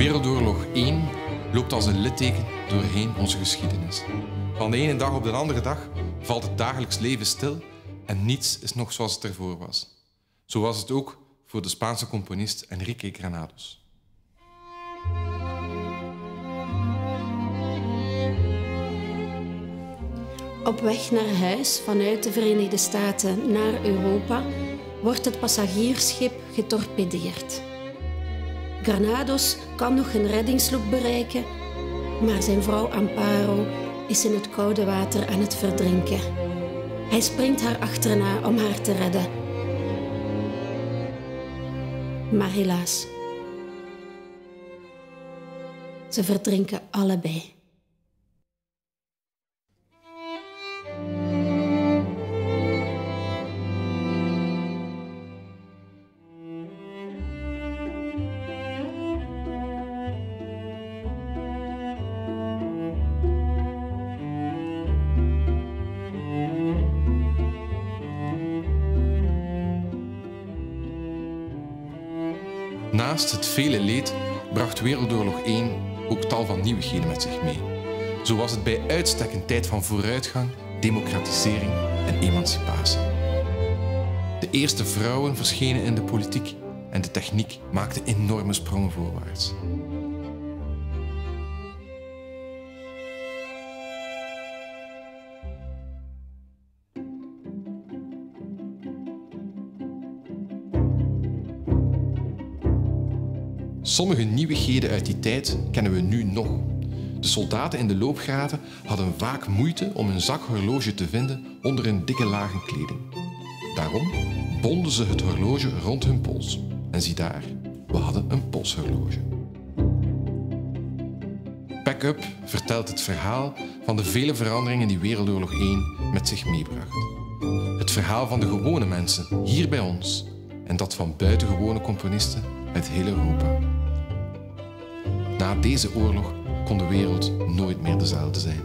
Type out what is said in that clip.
Wereldoorlog 1 loopt als een litteken doorheen onze geschiedenis. Van de ene dag op de andere dag valt het dagelijks leven stil en niets is nog zoals het ervoor was. Zo was het ook voor de Spaanse componist Enrique Granados. Op weg naar huis vanuit de Verenigde Staten naar Europa wordt het passagiersschip getorpedeerd. Granados kan nog een reddingsloop bereiken, maar zijn vrouw Amparo is in het koude water aan het verdrinken. Hij springt haar achterna om haar te redden. Maar helaas, ze verdrinken allebei. Naast het vele leed bracht Wereldoorlog 1 ook tal van nieuwigheden met zich mee. Zo was het bij uitstek een tijd van vooruitgang, democratisering en emancipatie. De eerste vrouwen verschenen in de politiek en de techniek maakte enorme sprongen voorwaarts. Sommige nieuwigheden uit die tijd kennen we nu nog. De soldaten in de loopgraven hadden vaak moeite om een zakhorloge te vinden onder een dikke lagen kleding. Daarom bonden ze het horloge rond hun pols. En zie daar, we hadden een polshorloge. Pack-up vertelt het verhaal van de vele veranderingen die Wereldoorlog 1 met zich meebracht. Het verhaal van de gewone mensen hier bij ons en dat van buitengewone componisten uit heel Europa. Na deze oorlog kon de wereld nooit meer dezelfde zijn.